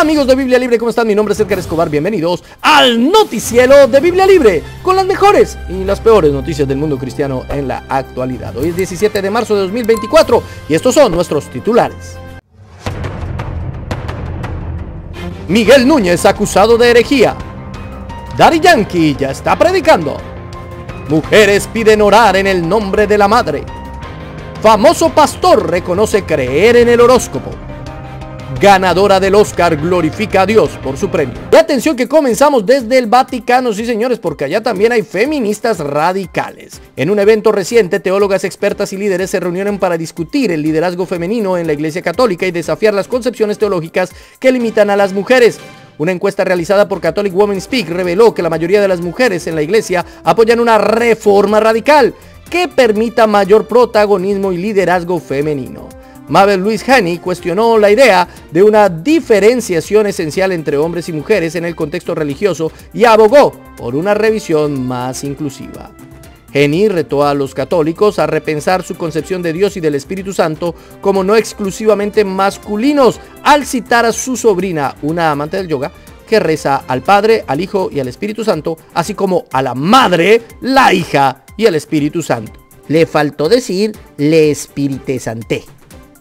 Amigos de Biblia Libre, ¿cómo están? Mi nombre es Edgar Escobar, bienvenidos al noticiero de Biblia Libre, con las mejores y las peores noticias del mundo cristiano en la actualidad. Hoy es 17 de marzo de 2024 y estos son nuestros titulares. Miguel Núñez acusado de herejía. Daddy Yankee ya está predicando. Mujeres piden orar en el nombre de la madre. Famoso pastor reconoce creer en el horóscopo ganadora del Oscar, glorifica a Dios por su premio. Y atención que comenzamos desde el Vaticano, sí señores, porque allá también hay feministas radicales. En un evento reciente, teólogas expertas y líderes se reunieron para discutir el liderazgo femenino en la Iglesia Católica y desafiar las concepciones teológicas que limitan a las mujeres. Una encuesta realizada por Catholic Women Speak reveló que la mayoría de las mujeres en la iglesia apoyan una reforma radical que permita mayor protagonismo y liderazgo femenino. Mabel Luis Haney cuestionó la idea de una diferenciación esencial entre hombres y mujeres en el contexto religioso y abogó por una revisión más inclusiva. Haney retó a los católicos a repensar su concepción de Dios y del Espíritu Santo como no exclusivamente masculinos al citar a su sobrina, una amante del yoga, que reza al Padre, al Hijo y al Espíritu Santo, así como a la Madre, la Hija y el Espíritu Santo. Le faltó decir le Espírite Santé.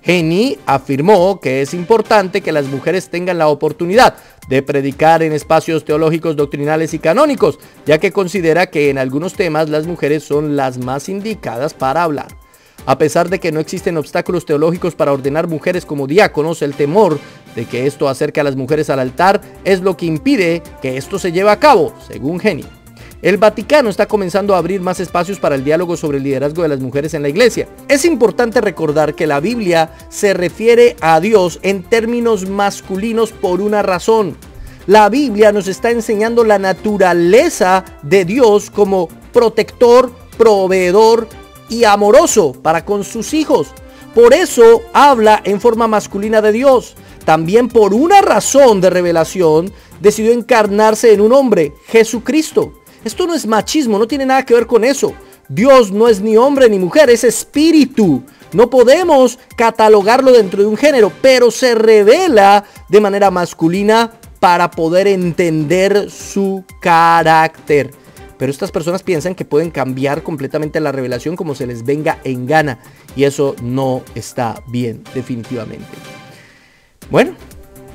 Henny afirmó que es importante que las mujeres tengan la oportunidad de predicar en espacios teológicos, doctrinales y canónicos, ya que considera que en algunos temas las mujeres son las más indicadas para hablar. A pesar de que no existen obstáculos teológicos para ordenar mujeres como diáconos, el temor de que esto acerque a las mujeres al altar es lo que impide que esto se lleve a cabo, según Henny. El Vaticano está comenzando a abrir más espacios para el diálogo sobre el liderazgo de las mujeres en la iglesia. Es importante recordar que la Biblia se refiere a Dios en términos masculinos por una razón. La Biblia nos está enseñando la naturaleza de Dios como protector, proveedor y amoroso para con sus hijos. Por eso habla en forma masculina de Dios. También por una razón de revelación decidió encarnarse en un hombre, Jesucristo. Esto no es machismo, no tiene nada que ver con eso. Dios no es ni hombre ni mujer, es espíritu. No podemos catalogarlo dentro de un género, pero se revela de manera masculina para poder entender su carácter. Pero estas personas piensan que pueden cambiar completamente la revelación como se les venga en gana. Y eso no está bien, definitivamente. Bueno,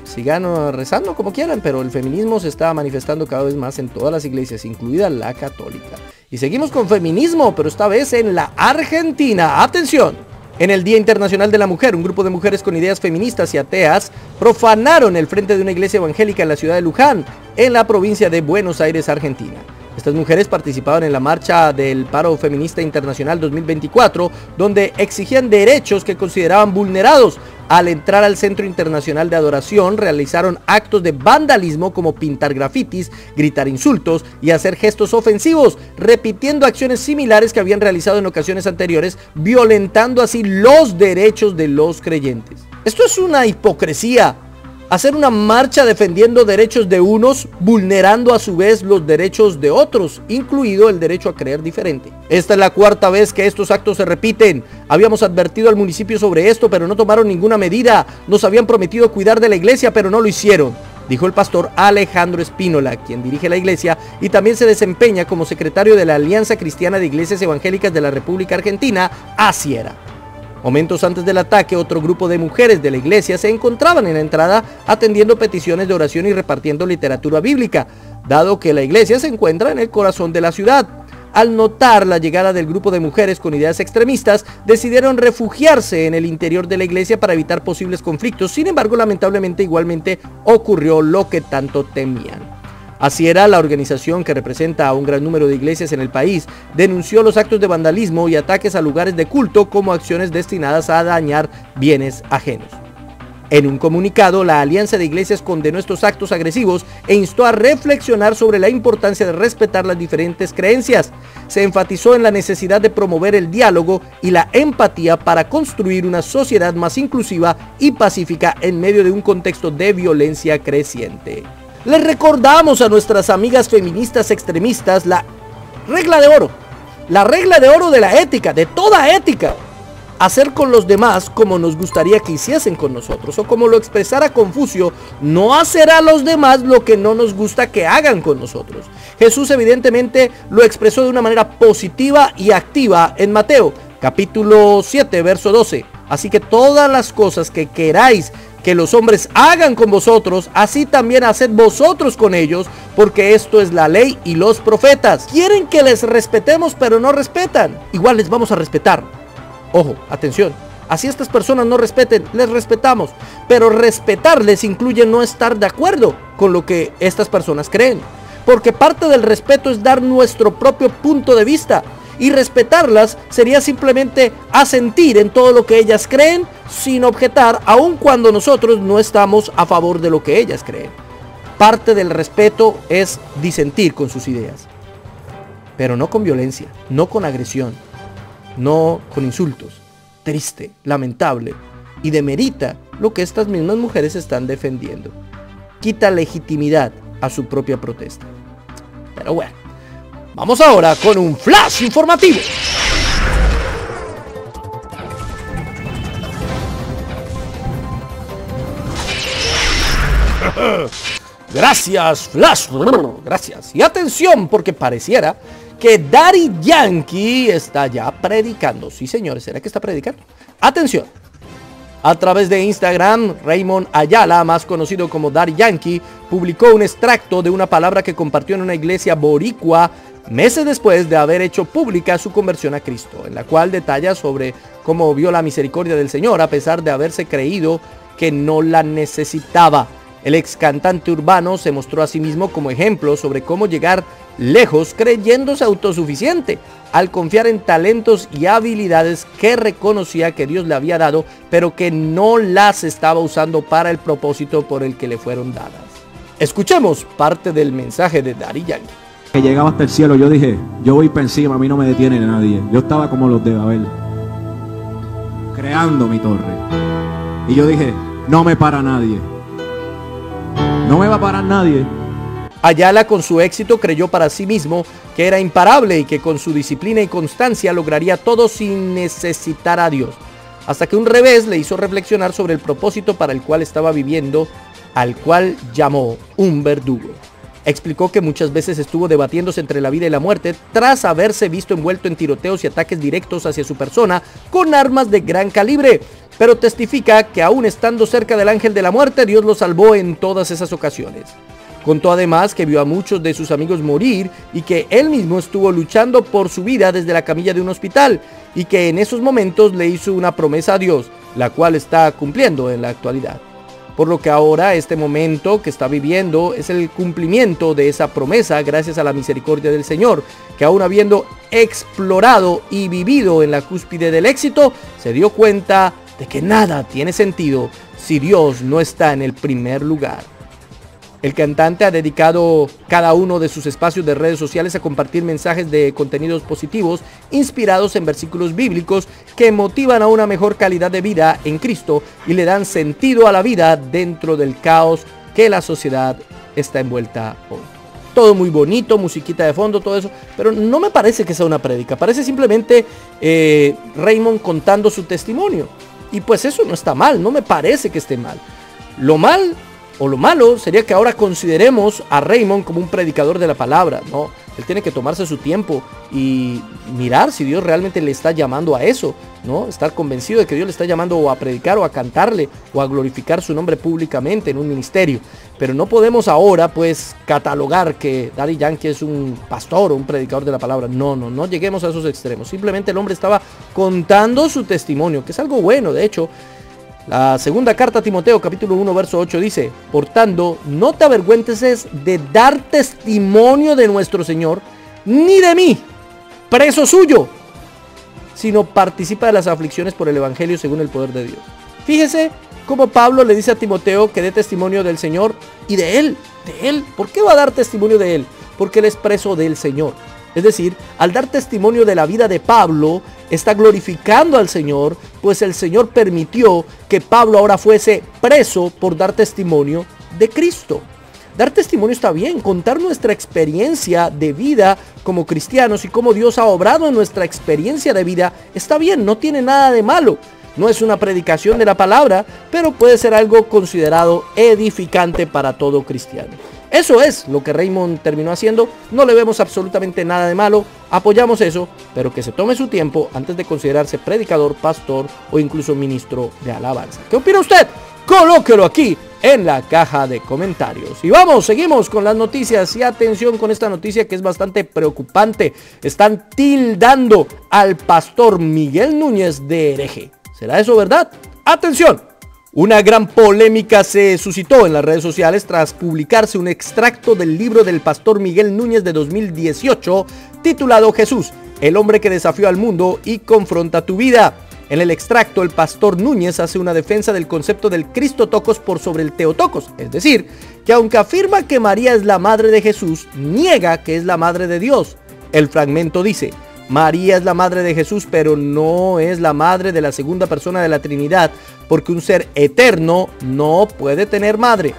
sigan rezando como quieran, pero el feminismo se está manifestando cada vez más en todas las iglesias, incluida la católica. Y seguimos con feminismo, pero esta vez en la Argentina. Atención. En el Día Internacional de la Mujer, un grupo de mujeres con ideas feministas y ateas profanaron el frente de una iglesia evangélica en la ciudad de Luján, en la provincia de Buenos Aires, Argentina. Estas mujeres participaban en la marcha del paro feminista internacional 2024, donde exigían derechos que consideraban vulnerados. Al entrar al Centro Internacional de Adoración, realizaron actos de vandalismo como pintar grafitis, gritar insultos y hacer gestos ofensivos, repitiendo acciones similares que habían realizado en ocasiones anteriores, violentando así los derechos de los creyentes. Esto es una hipocresía hacer una marcha defendiendo derechos de unos, vulnerando a su vez los derechos de otros, incluido el derecho a creer diferente. Esta es la cuarta vez que estos actos se repiten. Habíamos advertido al municipio sobre esto, pero no tomaron ninguna medida. Nos habían prometido cuidar de la iglesia, pero no lo hicieron. Dijo el pastor Alejandro Espínola, quien dirige la iglesia y también se desempeña como secretario de la Alianza Cristiana de Iglesias Evangélicas de la República Argentina, ACIERA. Momentos antes del ataque, otro grupo de mujeres de la iglesia se encontraban en la entrada atendiendo peticiones de oración y repartiendo literatura bíblica, dado que la iglesia se encuentra en el corazón de la ciudad. Al notar la llegada del grupo de mujeres con ideas extremistas, decidieron refugiarse en el interior de la iglesia para evitar posibles conflictos. Sin embargo, lamentablemente igualmente ocurrió lo que tanto temían. Así era la organización que representa a un gran número de iglesias en el país, denunció los actos de vandalismo y ataques a lugares de culto como acciones destinadas a dañar bienes ajenos. En un comunicado, la Alianza de Iglesias condenó estos actos agresivos e instó a reflexionar sobre la importancia de respetar las diferentes creencias. Se enfatizó en la necesidad de promover el diálogo y la empatía para construir una sociedad más inclusiva y pacífica en medio de un contexto de violencia creciente. Les recordamos a nuestras amigas feministas extremistas la regla de oro. La regla de oro de la ética, de toda ética. hacer con los demás como nos gustaría que hiciesen con nosotros. O como lo expresara Confucio, no hacer a los demás lo que no nos gusta que hagan con nosotros. Jesús evidentemente lo expresó de una manera positiva y activa en Mateo, capítulo 7, verso 12. Así que todas las cosas que queráis que los hombres hagan con vosotros, así también haced vosotros con ellos, porque esto es la ley y los profetas. Quieren que les respetemos, pero no respetan. Igual les vamos a respetar. Ojo, atención. Así estas personas no respeten, les respetamos. Pero respetarles incluye no estar de acuerdo con lo que estas personas creen. Porque parte del respeto es dar nuestro propio punto de vista y respetarlas sería simplemente asentir en todo lo que ellas creen sin objetar, aun cuando nosotros no estamos a favor de lo que ellas creen. Parte del respeto es disentir con sus ideas, pero no con violencia, no con agresión, no con insultos. Triste, lamentable y demerita lo que estas mismas mujeres están defendiendo. Quita legitimidad a su propia protesta. Pero bueno, Vamos ahora con un flash informativo. Gracias, Flash. Gracias. Y atención, porque pareciera que Daddy Yankee está ya predicando. Sí, señores, ¿será que está predicando? Atención. A través de Instagram, Raymond Ayala, más conocido como Daddy Yankee, publicó un extracto de una palabra que compartió en una iglesia boricua meses después de haber hecho pública su conversión a Cristo, en la cual detalla sobre cómo vio la misericordia del Señor a pesar de haberse creído que no la necesitaba. El ex cantante urbano se mostró a sí mismo como ejemplo sobre cómo llegar lejos creyéndose autosuficiente, al confiar en talentos y habilidades que reconocía que Dios le había dado, pero que no las estaba usando para el propósito por el que le fueron dadas. Escuchemos parte del mensaje de Dari Yankee llegaba hasta el cielo, yo dije, yo voy para encima, a mí no me detiene nadie. Yo estaba como los de Babel, creando mi torre. Y yo dije, no me para nadie. No me va a parar nadie. Ayala con su éxito creyó para sí mismo que era imparable y que con su disciplina y constancia lograría todo sin necesitar a Dios. Hasta que un revés le hizo reflexionar sobre el propósito para el cual estaba viviendo, al cual llamó un verdugo. Explicó que muchas veces estuvo debatiéndose entre la vida y la muerte tras haberse visto envuelto en tiroteos y ataques directos hacia su persona con armas de gran calibre, pero testifica que aún estando cerca del ángel de la muerte, Dios lo salvó en todas esas ocasiones. Contó además que vio a muchos de sus amigos morir y que él mismo estuvo luchando por su vida desde la camilla de un hospital y que en esos momentos le hizo una promesa a Dios, la cual está cumpliendo en la actualidad por lo que ahora este momento que está viviendo es el cumplimiento de esa promesa gracias a la misericordia del Señor, que aún habiendo explorado y vivido en la cúspide del éxito, se dio cuenta de que nada tiene sentido si Dios no está en el primer lugar. El cantante ha dedicado cada uno de sus espacios de redes sociales a compartir mensajes de contenidos positivos inspirados en versículos bíblicos que motivan a una mejor calidad de vida en Cristo y le dan sentido a la vida dentro del caos que la sociedad está envuelta hoy. Todo muy bonito, musiquita de fondo, todo eso, pero no me parece que sea una prédica, parece simplemente eh, Raymond contando su testimonio. Y pues eso no está mal, no me parece que esté mal. Lo mal o lo malo sería que ahora consideremos a Raymond como un predicador de la palabra, ¿no? Él tiene que tomarse su tiempo y mirar si Dios realmente le está llamando a eso, ¿no? Estar convencido de que Dios le está llamando a predicar o a cantarle o a glorificar su nombre públicamente en un ministerio. Pero no podemos ahora pues catalogar que Daddy Yankee es un pastor o un predicador de la palabra. No, no, no lleguemos a esos extremos. Simplemente el hombre estaba contando su testimonio, que es algo bueno, de hecho. La segunda carta a Timoteo capítulo 1 verso 8 dice, Por tanto, no te avergüences de dar testimonio de nuestro Señor, ni de mí, preso suyo, sino participa de las aflicciones por el Evangelio según el poder de Dios. Fíjese cómo Pablo le dice a Timoteo que dé testimonio del Señor y de él, de él. ¿Por qué va a dar testimonio de él? Porque él es preso del Señor. Es decir, al dar testimonio de la vida de Pablo, está glorificando al Señor, pues el Señor permitió que Pablo ahora fuese preso por dar testimonio de Cristo. Dar testimonio está bien, contar nuestra experiencia de vida como cristianos y cómo Dios ha obrado en nuestra experiencia de vida está bien, no tiene nada de malo. No es una predicación de la palabra, pero puede ser algo considerado edificante para todo cristiano. Eso es lo que Raymond terminó haciendo. No le vemos absolutamente nada de malo. Apoyamos eso, pero que se tome su tiempo antes de considerarse predicador, pastor o incluso ministro de alabanza. ¿Qué opina usted? Colóquelo aquí en la caja de comentarios. Y vamos, seguimos con las noticias y atención con esta noticia que es bastante preocupante. Están tildando al pastor Miguel Núñez de hereje. ¿Será eso verdad? Atención. Una gran polémica se suscitó en las redes sociales tras publicarse un extracto del libro del pastor Miguel Núñez de 2018 titulado Jesús, el hombre que desafió al mundo y confronta tu vida. En el extracto, el pastor Núñez hace una defensa del concepto del Cristo Tocos por sobre el Teotocos, es decir, que aunque afirma que María es la madre de Jesús, niega que es la madre de Dios. El fragmento dice, María es la madre de Jesús, pero no es la madre de la segunda persona de la Trinidad, porque un ser eterno no puede tener madre.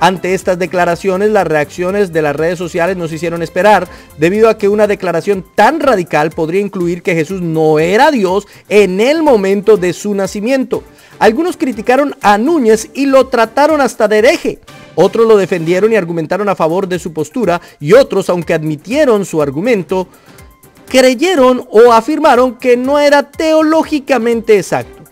Ante estas declaraciones, las reacciones de las redes sociales nos hicieron esperar, debido a que una declaración tan radical podría incluir que Jesús no era Dios en el momento de su nacimiento. Algunos criticaron a Núñez y lo trataron hasta de hereje. Otros lo defendieron y argumentaron a favor de su postura y otros, aunque admitieron su argumento, creyeron o afirmaron que no era teológicamente exacto.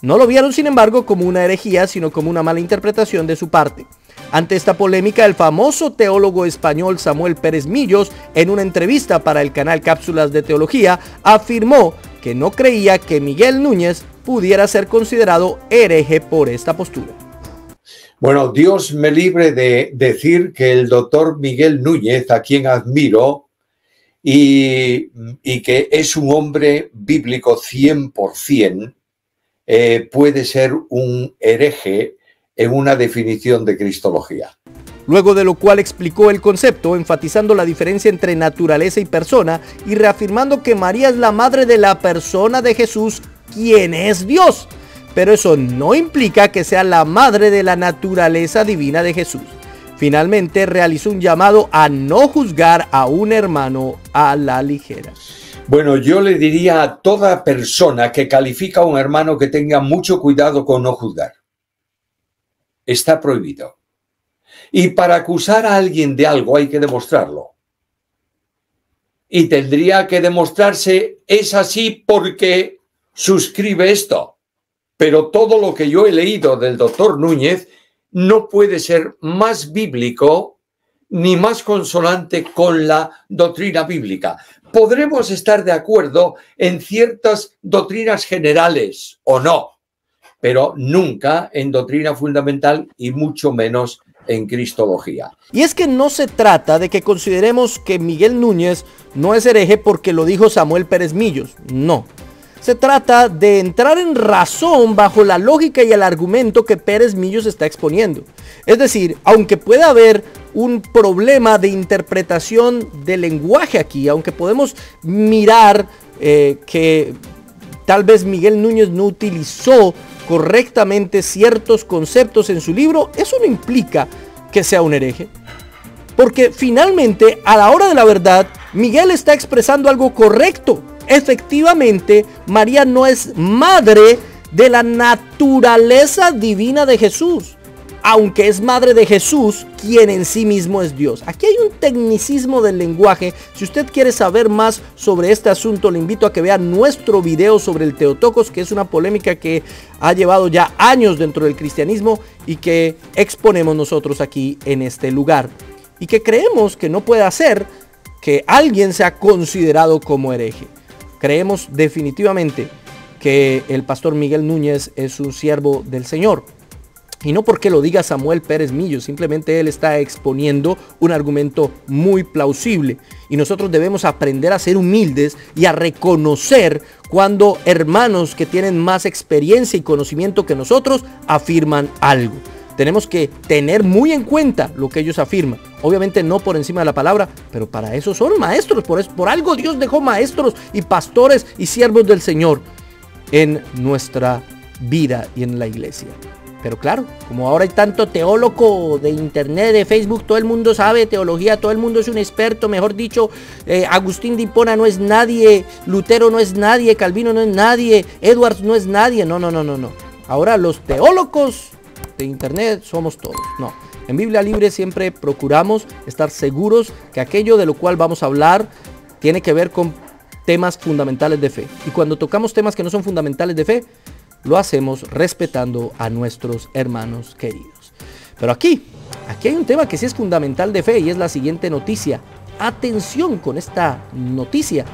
No lo vieron, sin embargo, como una herejía, sino como una mala interpretación de su parte. Ante esta polémica, el famoso teólogo español Samuel Pérez Millos, en una entrevista para el canal Cápsulas de Teología, afirmó que no creía que Miguel Núñez pudiera ser considerado hereje por esta postura. Bueno, Dios me libre de decir que el doctor Miguel Núñez, a quien admiro, y, que es un hombre bíblico 100%, eh, puede ser un hereje en una definición de cristología. Luego de lo cual explicó el concepto, enfatizando la diferencia entre naturaleza y persona y reafirmando que María es la madre de la persona de Jesús, quien es Dios. Pero eso no implica que sea la madre de la naturaleza divina de Jesús. Finalmente realizó un llamado a no juzgar a un hermano a la ligera. Bueno, yo le diría a toda persona que califica a un hermano que tenga mucho cuidado con no juzgar. Está prohibido. Y para acusar a alguien de algo hay que demostrarlo. Y tendría que demostrarse es así porque suscribe esto. Pero todo lo que yo he leído del doctor Núñez no puede ser más bíblico ni más consonante con la doctrina bíblica. Podremos estar de acuerdo en ciertas doctrinas generales o no, pero nunca en doctrina fundamental y mucho menos en cristología. Y es que no se trata de que consideremos que Miguel Núñez no es hereje porque lo dijo Samuel Pérez Millos, no. Se trata de entrar en razón bajo la lógica y el argumento que Pérez Millos está exponiendo. Es decir, aunque pueda haber un problema de interpretación del lenguaje aquí, aunque podemos mirar eh, que tal vez Miguel Núñez no utilizó correctamente ciertos conceptos en su libro, eso no implica que sea un hereje. Porque finalmente, a la hora de la verdad, Miguel está expresando algo correcto efectivamente María no es madre de la naturaleza divina de Jesús, aunque es madre de Jesús, quien en sí mismo es Dios. Aquí hay un tecnicismo del lenguaje. Si usted quiere saber más sobre este asunto, le invito a que vea nuestro video sobre el Teotocos, que es una polémica que ha llevado ya años dentro del cristianismo y que exponemos nosotros aquí en este lugar. Y que creemos que no puede hacer que alguien sea considerado como hereje. Creemos definitivamente que el pastor Miguel Núñez es un siervo del Señor. Y no porque lo diga Samuel Pérez Millo, simplemente él está exponiendo un argumento muy plausible. Y nosotros debemos aprender a ser humildes y a reconocer cuando hermanos que tienen más experiencia y conocimiento que nosotros afirman algo tenemos que tener muy en cuenta lo que ellos afirman. Obviamente no por encima de la palabra, pero para eso son maestros. Por, por algo Dios dejó maestros y pastores y siervos del Señor en nuestra vida y en la iglesia. Pero claro, como ahora hay tanto teólogo de internet, de Facebook, todo el mundo sabe teología, todo el mundo es un experto, mejor dicho, eh, Agustín de Hipona no es nadie, Lutero no es nadie, Calvino no es nadie, Edwards no es nadie, no, no, no, no, no. Ahora los teólogos de internet somos todos, no. En Biblia Libre siempre procuramos estar seguros que aquello de lo cual vamos a hablar tiene que ver con temas fundamentales de fe. Y cuando tocamos temas que no son fundamentales de fe, lo hacemos respetando a nuestros hermanos queridos. Pero aquí, aquí hay un tema que sí es fundamental de fe y es la siguiente noticia. Atención con esta noticia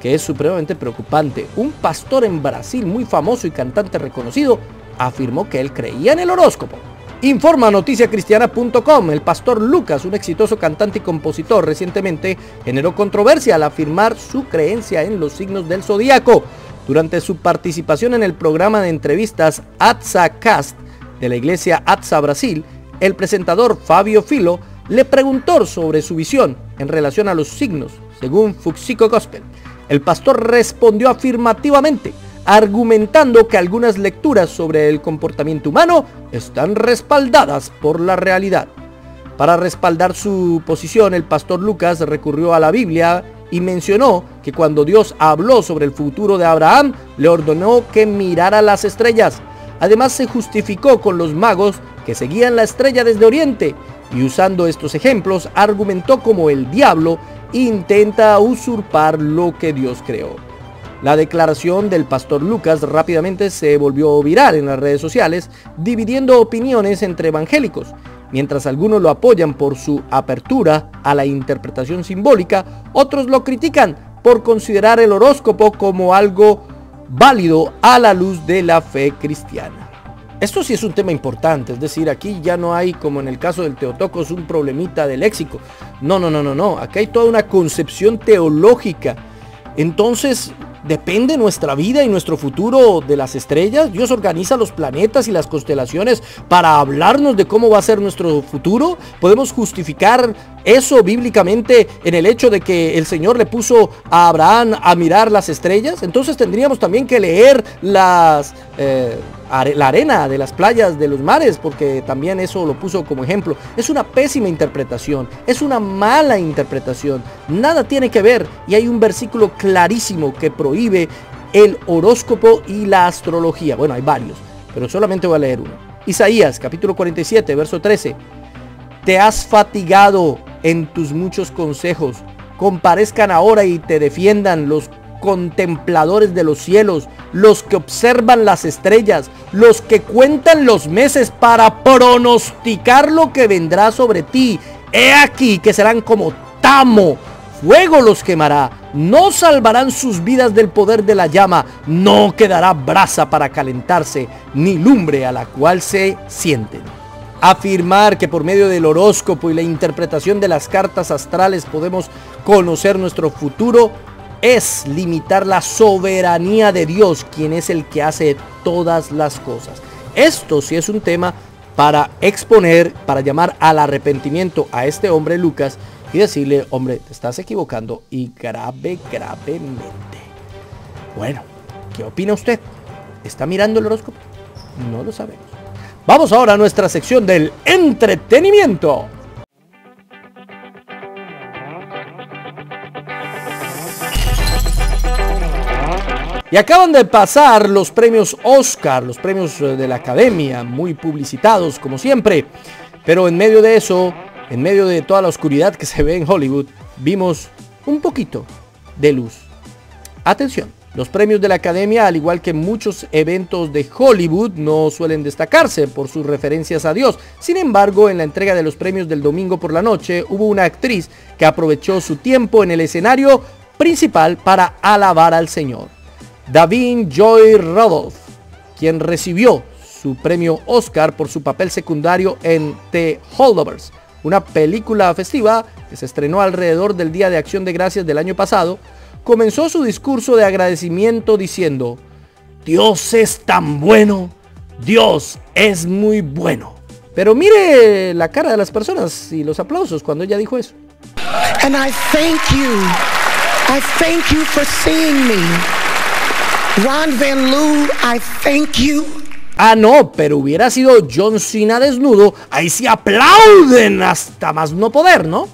que es supremamente preocupante. Un pastor en Brasil muy famoso y cantante reconocido afirmó que él creía en el horóscopo. Informa noticiacristiana.com. El pastor Lucas, un exitoso cantante y compositor, recientemente generó controversia al afirmar su creencia en los signos del zodíaco. Durante su participación en el programa de entrevistas ATSA Cast de la iglesia ATSA Brasil, el presentador Fabio Filo le preguntó sobre su visión en relación a los signos, según Fuxico Gospel. El pastor respondió afirmativamente argumentando que algunas lecturas sobre el comportamiento humano están respaldadas por la realidad. Para respaldar su posición, el pastor Lucas recurrió a la Biblia y mencionó que cuando Dios habló sobre el futuro de Abraham, le ordenó que mirara las estrellas. Además se justificó con los magos que seguían la estrella desde Oriente y usando estos ejemplos argumentó como el diablo intenta usurpar lo que Dios creó. La declaración del pastor Lucas rápidamente se volvió viral en las redes sociales, dividiendo opiniones entre evangélicos. Mientras algunos lo apoyan por su apertura a la interpretación simbólica, otros lo critican por considerar el horóscopo como algo válido a la luz de la fe cristiana. Esto sí es un tema importante, es decir, aquí ya no hay, como en el caso del Teotocos, un problemita de léxico. No, no, no, no, no. Aquí hay toda una concepción teológica. Entonces, ¿Depende nuestra vida y nuestro futuro de las estrellas? ¿Dios organiza los planetas y las constelaciones para hablarnos de cómo va a ser nuestro futuro? ¿Podemos justificar eso bíblicamente en el hecho de que el Señor le puso a Abraham a mirar las estrellas? Entonces tendríamos también que leer las... Eh, la arena de las playas de los mares, porque también eso lo puso como ejemplo. Es una pésima interpretación, es una mala interpretación. Nada tiene que ver y hay un versículo clarísimo que prohíbe el horóscopo y la astrología. Bueno, hay varios, pero solamente voy a leer uno. Isaías capítulo 47, verso 13. Te has fatigado en tus muchos consejos. Comparezcan ahora y te defiendan los contempladores de los cielos, los que observan las estrellas, los que cuentan los meses para pronosticar lo que vendrá sobre ti. He aquí que serán como tamo, fuego los quemará, no salvarán sus vidas del poder de la llama, no quedará brasa para calentarse, ni lumbre a la cual se sienten. Afirmar que por medio del horóscopo y la interpretación de las cartas astrales podemos conocer nuestro futuro es limitar la soberanía de Dios, quien es el que hace todas las cosas. Esto sí es un tema para exponer, para llamar al arrepentimiento a este hombre Lucas y decirle, hombre, te estás equivocando y grave, gravemente. Bueno, ¿qué opina usted? ¿Está mirando el horóscopo? No lo sabemos. Vamos ahora a nuestra sección del entretenimiento. Y acaban de pasar los premios Oscar, los premios eh, de la Academia, muy publicitados como siempre. Pero en medio de eso, en medio de toda la oscuridad que se ve en Hollywood, vimos un poquito de luz. Atención, los premios de la Academia, al igual que muchos eventos de Hollywood, no suelen destacarse por sus referencias a Dios. Sin embargo, en la entrega de los premios del domingo por la noche, hubo una actriz que aprovechó su tiempo en el escenario principal para alabar al Señor. David Joy Rudolph, quien recibió su premio Oscar por su papel secundario en The Holdovers, una película festiva que se estrenó alrededor del Día de Acción de Gracias del año pasado, comenzó su discurso de agradecimiento diciendo, Dios es tan bueno, Dios es muy bueno. Pero mire la cara de las personas y los aplausos cuando ella dijo eso. And I thank you. I thank you for seeing me. Ron Van Loo, I thank you Ah, no, pero hubiera sido John Cena desnudo, ahí sí aplauden hasta más no poder, ¿no?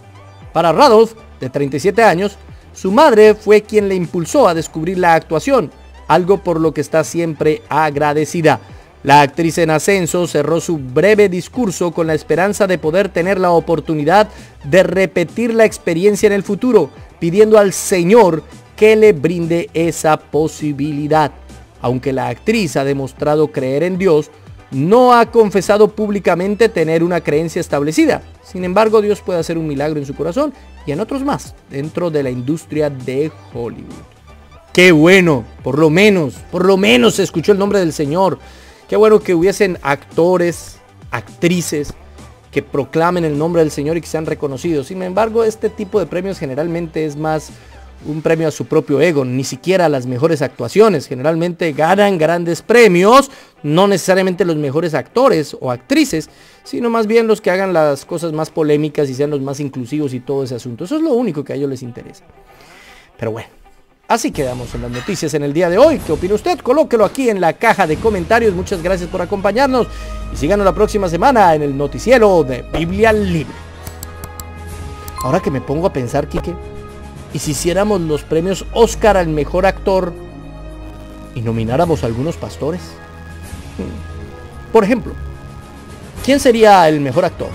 Para Radolf, de 37 años, su madre fue quien le impulsó a descubrir la actuación, algo por lo que está siempre agradecida. La actriz en ascenso cerró su breve discurso con la esperanza de poder tener la oportunidad de repetir la experiencia en el futuro, pidiendo al Señor que le brinde esa posibilidad. Aunque la actriz ha demostrado creer en Dios, no ha confesado públicamente tener una creencia establecida. Sin embargo, Dios puede hacer un milagro en su corazón y en otros más dentro de la industria de Hollywood. Qué bueno, por lo menos, por lo menos se escuchó el nombre del Señor. Qué bueno que hubiesen actores, actrices que proclamen el nombre del Señor y que sean reconocidos. Sin embargo, este tipo de premios generalmente es más un premio a su propio ego, ni siquiera las mejores actuaciones. Generalmente ganan grandes premios, no necesariamente los mejores actores o actrices, sino más bien los que hagan las cosas más polémicas y sean los más inclusivos y todo ese asunto. Eso es lo único que a ellos les interesa. Pero bueno, Así quedamos en las noticias en el día de hoy. ¿Qué opina usted? Colóquelo aquí en la caja de comentarios. Muchas gracias por acompañarnos y síganos la próxima semana en el noticiero de Biblia Libre. Ahora que me pongo a pensar, Quique, ¿y si hiciéramos los premios Oscar al mejor actor y nomináramos a algunos pastores? Hmm. Por ejemplo, ¿quién sería el mejor actor?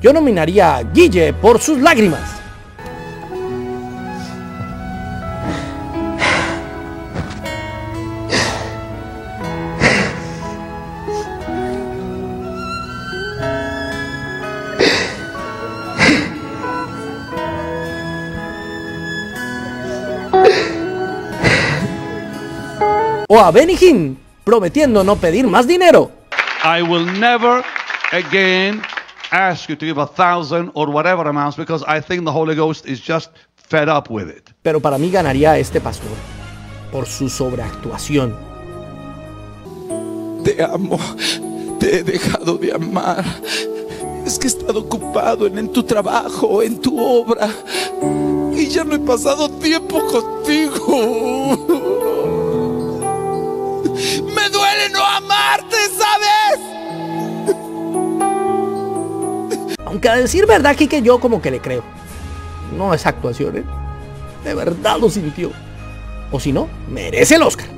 Yo nominaría a Guille por sus lágrimas. o a Benny Hinn prometiendo no pedir más dinero. I will never again ask you to give a thousand or whatever amounts because I think the Holy Ghost is just fed up with it. Pero para mí ganaría este pastor por su sobreactuación. Te amo, te he dejado de amar. Es que he estado ocupado en, en tu trabajo, en tu obra. Y ya no he pasado tiempo contigo. Aunque a decir verdad, aquí que yo como que le creo. No es actuación, ¿eh? De verdad lo sintió. O si no, merece el Oscar.